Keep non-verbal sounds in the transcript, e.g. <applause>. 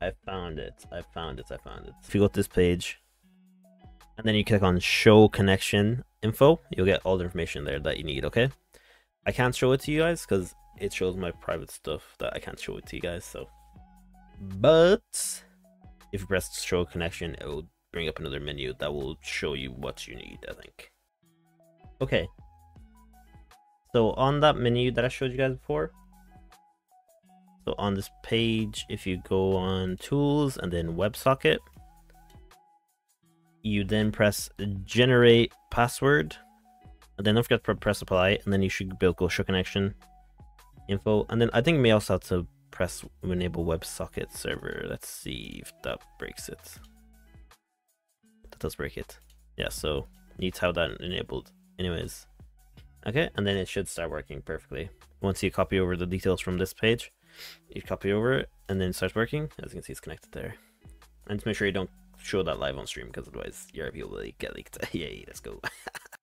I found it. I found it. I found it. If you go to this page, and then you click on show connection info, you'll get all the information there that you need, okay? I can't show it to you guys because it shows my private stuff that I can't show it to you guys, so. But if you press show connection, it will bring up another menu that will show you what you need, I think. Okay. So on that menu that I showed you guys before, so on this page, if you go on tools and then WebSocket, you then press generate password, and then don't forget to press apply, and then you should be build go show connection info, and then I think may also have to press enable WebSocket server. Let's see if that breaks it. That does break it. Yeah, so need to have that enabled. Anyways, okay, and then it should start working perfectly. Once you copy over the details from this page, you copy over it, and then starts working. As you can see, it's connected there. And just make sure you don't show that live on stream, because otherwise your IP will get leaked. <laughs> Yay, let's go. <laughs>